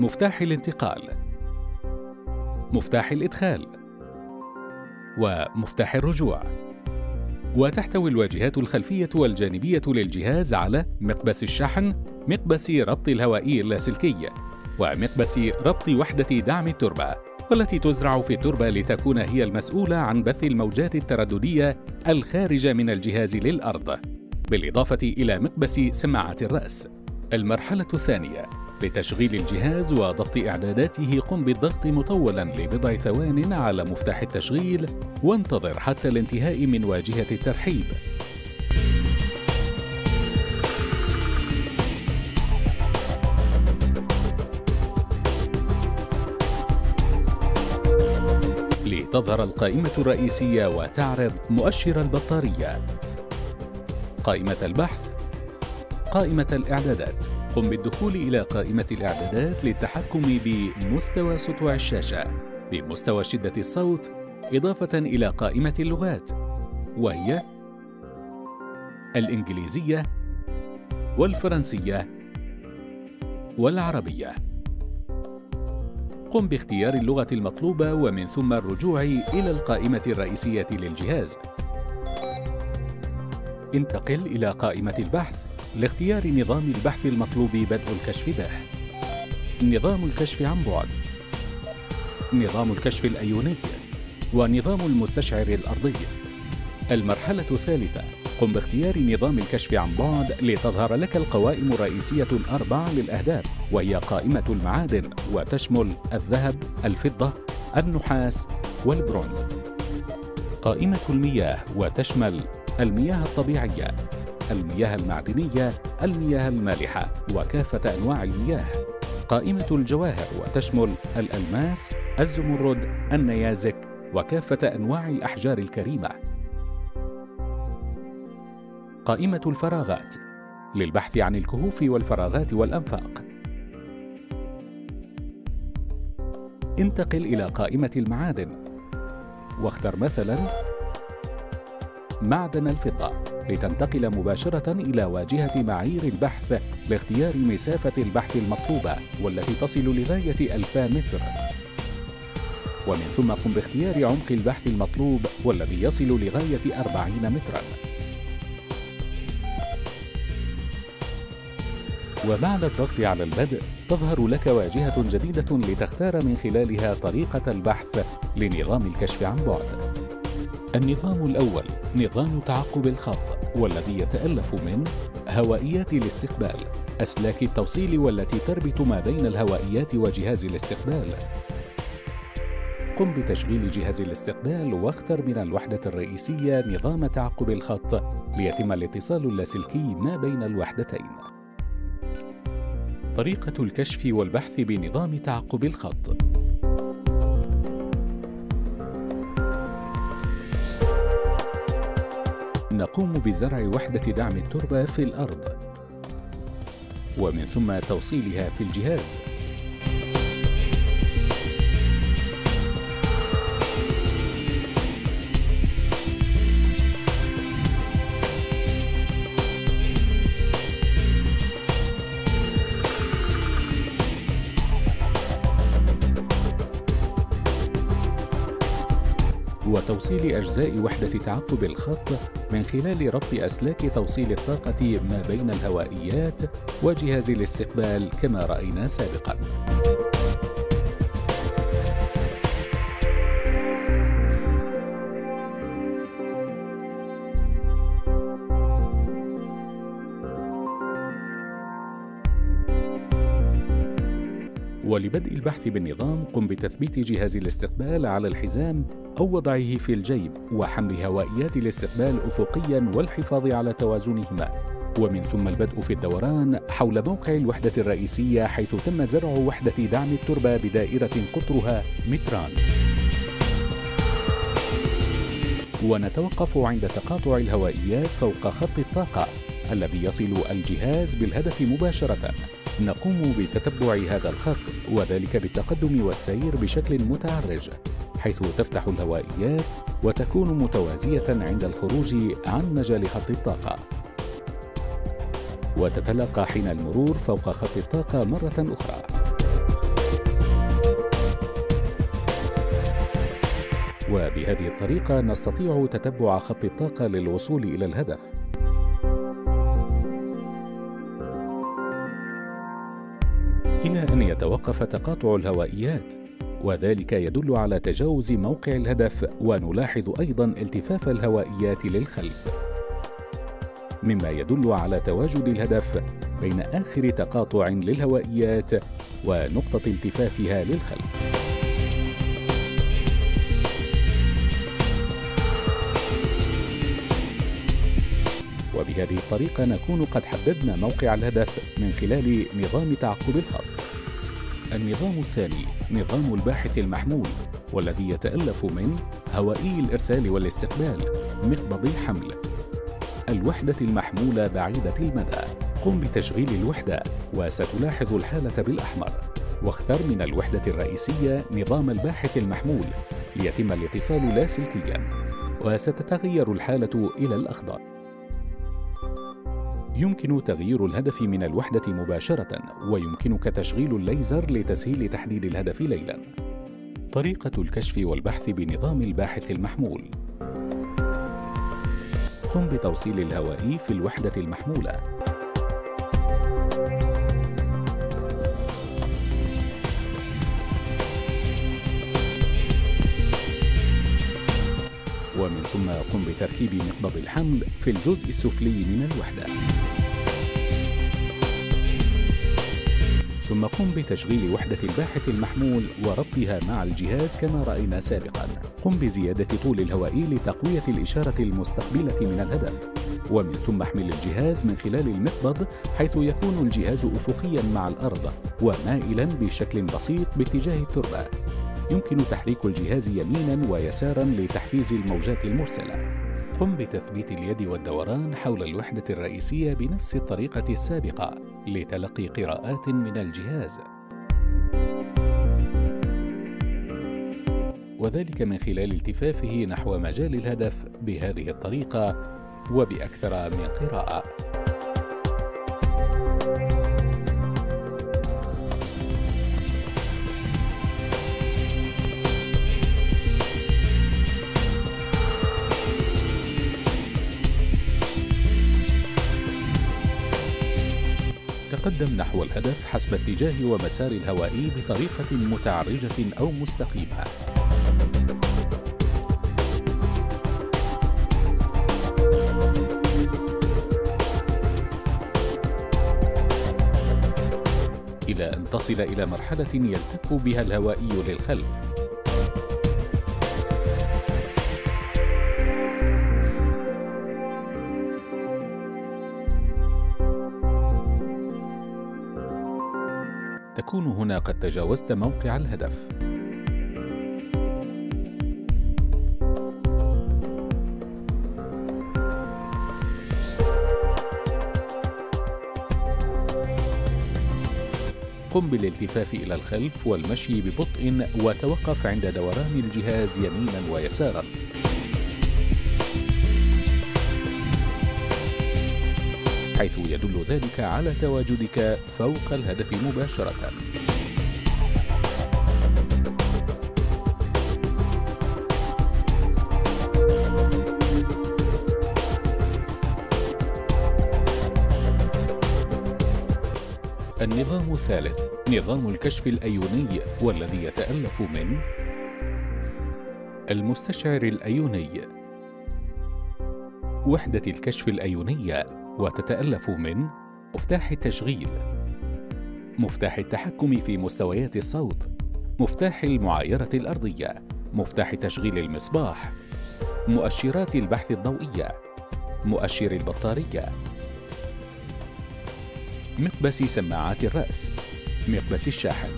مفتاح الانتقال مفتاح الإدخال ومفتاح الرجوع. وتحتوي الواجهات الخلفية والجانبية للجهاز على مقبس الشحن مقبس ربط الهوائي اللاسلكي ومقبس ربط وحدة دعم التربة والتي تزرع في التربة لتكون هي المسؤولة عن بث الموجات الترددية الخارجة من الجهاز للأرض. بالإضافة إلى مقبس سماعة الرأس. المرحلة الثانية. لتشغيل الجهاز وضبط إعداداته قم بالضغط مطولا لبضع ثوان على مفتاح التشغيل وانتظر حتى الانتهاء من واجهة الترحيب. لتظهر القائمة الرئيسية وتعرض مؤشر البطارية. قائمة البحث قائمة الإعدادات. قم بالدخول إلى قائمة الإعدادات للتحكم بمستوى سطوع الشاشة بمستوى شدة الصوت إضافة إلى قائمة اللغات وهي الإنجليزية والفرنسية والعربية. قم باختيار اللغة المطلوبة ومن ثم الرجوع إلى القائمة الرئيسية للجهاز. انتقل إلى قائمة البحث. لاختيار نظام البحث المطلوب بدء الكشف به. نظام الكشف عن بعد. نظام الكشف الأيوني ونظام المستشعر الأرضي. المرحلة الثالثة. قم باختيار نظام الكشف عن بعد لتظهر لك القوائم الرئيسية الأربع للأهداف وهي قائمة المعادن وتشمل الذهب، الفضة، النحاس والبرونز. قائمة المياه وتشمل المياه الطبيعية. المياه المعدنية، المياه المالحة وكافة أنواع المياه. قائمة الجواهر وتشمل الألماس، الزمرد، النيازك وكافة أنواع الأحجار الكريمة. قائمة الفراغات للبحث عن الكهوف والفراغات والأنفاق. انتقل إلى قائمة المعادن واختر مثلاً معدن الفضة لتنتقل مباشرة إلى واجهة معايير البحث لاختيار مسافة البحث المطلوبة والتي تصل لغاية 1000 متر. ومن ثم قم باختيار عمق البحث المطلوب والذي يصل لغاية 40 متراً. وبعد الضغط على البدء تظهر لك واجهة جديدة لتختار من خلالها طريقة البحث لنظام الكشف عن بعد. النظام الأول نظام تعقب الخط والذي يتألف من هوائيات الاستقبال. أسلاك التوصيل والتي تربط ما بين الهوائيات وجهاز الاستقبال. قم بتشغيل جهاز الاستقبال واختر من الوحدة الرئيسية نظام تعقب الخط ليتم الاتصال اللاسلكي ما بين الوحدتين. طريقة الكشف والبحث بنظام تعقب الخط. نقوم بزرع وحدة دعم التربة في الأرض. ومن ثم توصيلها في الجهاز. وتوصيل أجزاء وحدة تعقب الخط من خلال ربط أسلاك توصيل الطاقة ما بين الهوائيات وجهاز الاستقبال كما رأينا سابقاً. ولبدء البحث بالنظام قم بتثبيت جهاز الاستقبال على الحزام أو وضعه في الجيب وحمل هوائيات الاستقبال أفقيا والحفاظ على توازنهما. ومن ثم البدء في الدوران حول موقع الوحدة الرئيسية حيث تم زرع وحدة دعم التربة بدائرة قطرها متران. ونتوقف عند تقاطع الهوائيات فوق خط الطاقة الذي يصل الجهاز بالهدف مباشرة. نقوم بتتبع هذا الخط وذلك بالتقدم والسير بشكل متعرج حيث تفتح الهوائيات وتكون متوازية عند الخروج عن مجال خط الطاقة. وتتلقى حين المرور فوق خط الطاقة مرة أخرى. وبهذه الطريقة نستطيع تتبع خط الطاقة للوصول إلى الهدف. إلى أن يتوقف تقاطع الهوائيات وذلك يدل على تجاوز موقع الهدف ونلاحظ أيضا التفاف الهوائيات للخلف. مما يدل على تواجد الهدف بين آخر تقاطع للهوائيات ونقطة التفافها للخلف. وبهذه الطريقة نكون قد حددنا موقع الهدف من خلال نظام تعقب الخط. النظام الثاني نظام الباحث المحمول والذي يتألف من هوائي الإرسال والاستقبال مقبضي حمل الوحدة المحمولة بعيدة المدى. قم بتشغيل الوحدة وستلاحظ الحالة بالأحمر. واختر من الوحدة الرئيسية نظام الباحث المحمول ليتم الاتصال لاسلكيا وستتغير الحالة إلى الأخضر. يمكن تغيير الهدف من الوحدة مباشرة ويمكنك تشغيل الليزر لتسهيل تحديد الهدف ليلاً. طريقة الكشف والبحث بنظام الباحث المحمول. قم بتوصيل الهوائي في الوحدة المحمولة. ومن ثم قم بتركيب مقبض الحمل في الجزء السفلي من الوحدة. ثم قم بتشغيل وحدة الباحث المحمول وربطها مع الجهاز كما رأينا سابقا. قم بزيادة طول الهوائي لتقوية الإشارة المستقبلة من الهدف. ومن ثم احمل الجهاز من خلال المقبض حيث يكون الجهاز أفقيا مع الأرض ومائلا بشكل بسيط باتجاه التربة. يمكن تحريك الجهاز يمينا ويسارا لتحفيز الموجات المرسلة. قم بتثبيت اليد والدوران حول الوحدة الرئيسية بنفس الطريقة السابقة لتلقي قراءات من الجهاز. وذلك من خلال التفافه نحو مجال الهدف بهذه الطريقة وبأكثر من قراءة. تقدم نحو الهدف حسب اتجاه ومسار الهوائي بطريقة متعرجة أو مستقيمة. إلى أن تصل إلى مرحلة يلتف بها الهوائي للخلف. تكون هنا قد تجاوزت موقع الهدف. قم بالالتفاف إلى الخلف والمشي ببطء وتوقف عند دوران الجهاز يمينا ويسارا. حيث يدل ذلك على تواجدك فوق الهدف مباشرة. النظام الثالث نظام الكشف الأيوني والذي يتألف من المستشعر الأيوني. وحدة الكشف الأيونية وتتألف من مفتاح التشغيل مفتاح التحكم في مستويات الصوت مفتاح المعايرة الأرضية مفتاح تشغيل المصباح مؤشرات البحث الضوئية مؤشر البطارية مقبس سماعات الرأس مقبس الشاحن.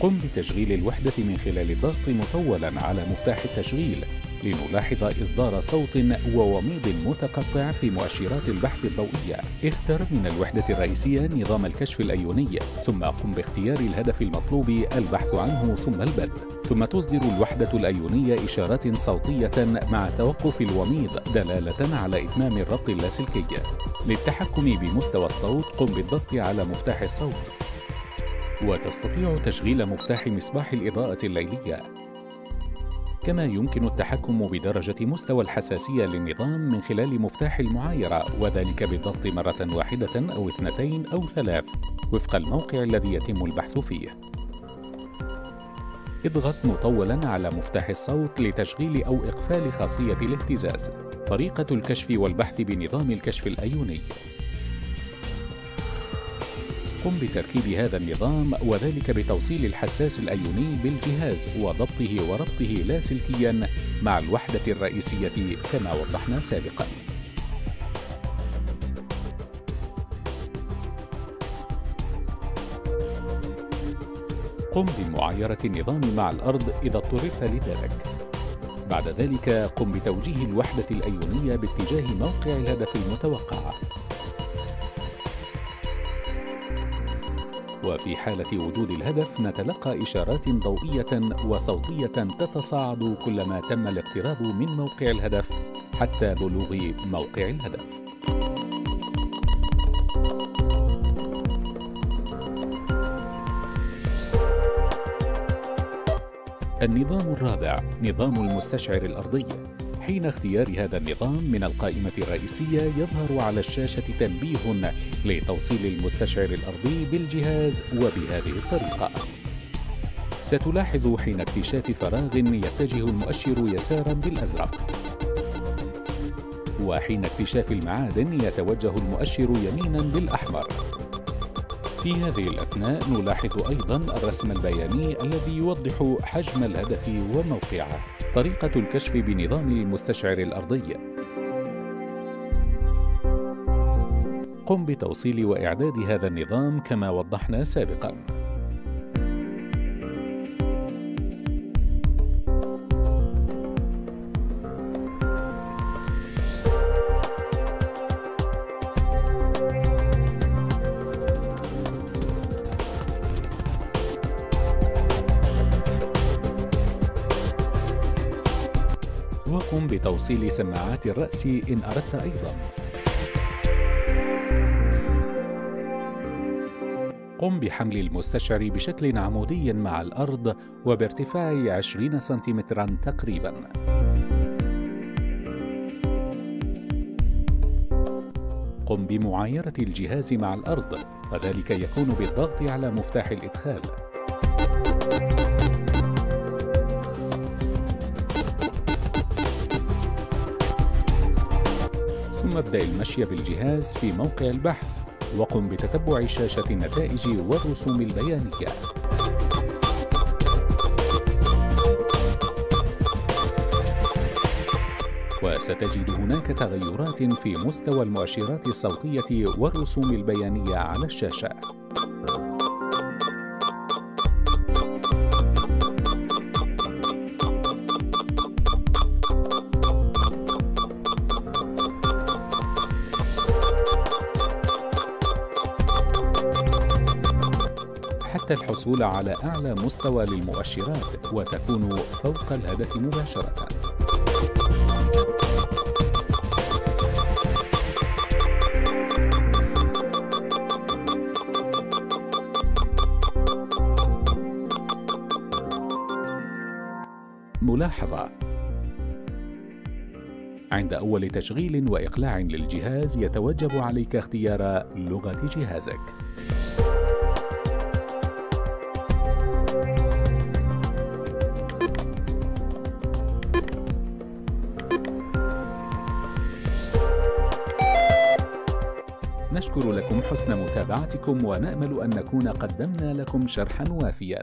قم بتشغيل الوحدة من خلال الضغط مطولا على مفتاح التشغيل. لنلاحظ إصدار صوت ووميض متقطع في مؤشرات البحث الضوئية. اختر من الوحدة الرئيسية نظام الكشف الأيوني ثم قم باختيار الهدف المطلوب البحث عنه ثم البدء. ثم تصدر الوحدة الأيونية إشارات صوتية مع توقف الوميض دلالة على إتمام الربط اللاسلكي. للتحكم بمستوى الصوت قم بالضغط على مفتاح الصوت. وتستطيع تشغيل مفتاح مصباح الإضاءة الليلية. كما يمكن التحكم بدرجة مستوى الحساسية للنظام من خلال مفتاح المعايرة وذلك بالضغط مرة واحدة أو اثنتين أو ثلاث وفق الموقع الذي يتم البحث فيه. اضغط مطولا على مفتاح الصوت لتشغيل أو إقفال خاصية الاهتزاز. طريقة الكشف والبحث بنظام الكشف الأيوني قم بتركيب هذا النظام وذلك بتوصيل الحساس الأيوني بالجهاز وضبطه وربطه لاسلكيا مع الوحدة الرئيسية كما وضحنا سابقا. قم بمعايرة النظام مع الأرض إذا اضطررت لذلك. بعد ذلك قم بتوجيه الوحدة الأيونية باتجاه موقع الهدف المتوقع. وفي حالة وجود الهدف نتلقى إشارات ضوئية وصوتية تتصاعد كلما تم الاقتراب من موقع الهدف حتى بلوغ موقع الهدف. النظام الرابع نظام المستشعر الأرضي حين اختيار هذا النظام من القائمة الرئيسية يظهر على الشاشة تنبيه لتوصيل المستشعر الأرضي بالجهاز وبهذه الطريقة. ستلاحظ حين اكتشاف فراغ يتجه المؤشر يسارا بالأزرق. وحين اكتشاف المعادن يتوجه المؤشر يمينا بالأحمر. في هذه الأثناء نلاحظ أيضا الرسم البياني الذي يوضح حجم الهدف وموقعه طريقة الكشف بنظام المستشعر الأرضي. قم بتوصيل وإعداد هذا النظام كما وضحنا سابقاً. وقم بتوصيل سماعات الرأس إن أردت أيضا. قم بحمل المستشعر بشكل عمودي مع الأرض وبارتفاع 20 سنتيمترا تقريبا. قم بمعايرة الجهاز مع الأرض وذلك يكون بالضغط على مفتاح الإدخال. ثم ابدأ المشي بالجهاز في موقع البحث وقم بتتبع شاشة النتائج والرسوم البيانية. وستجد هناك تغيرات في مستوى المؤشرات الصوتية والرسوم البيانية على الشاشة. حتى الحصول على أعلى مستوى للمؤشرات وتكون فوق الهدف مباشرة. ملاحظة عند أول تشغيل وإقلاع للجهاز يتوجب عليك اختيار لغة جهازك. نشكر لكم حسن متابعتكم ونأمل أن نكون قدمنا لكم شرحا وافيا.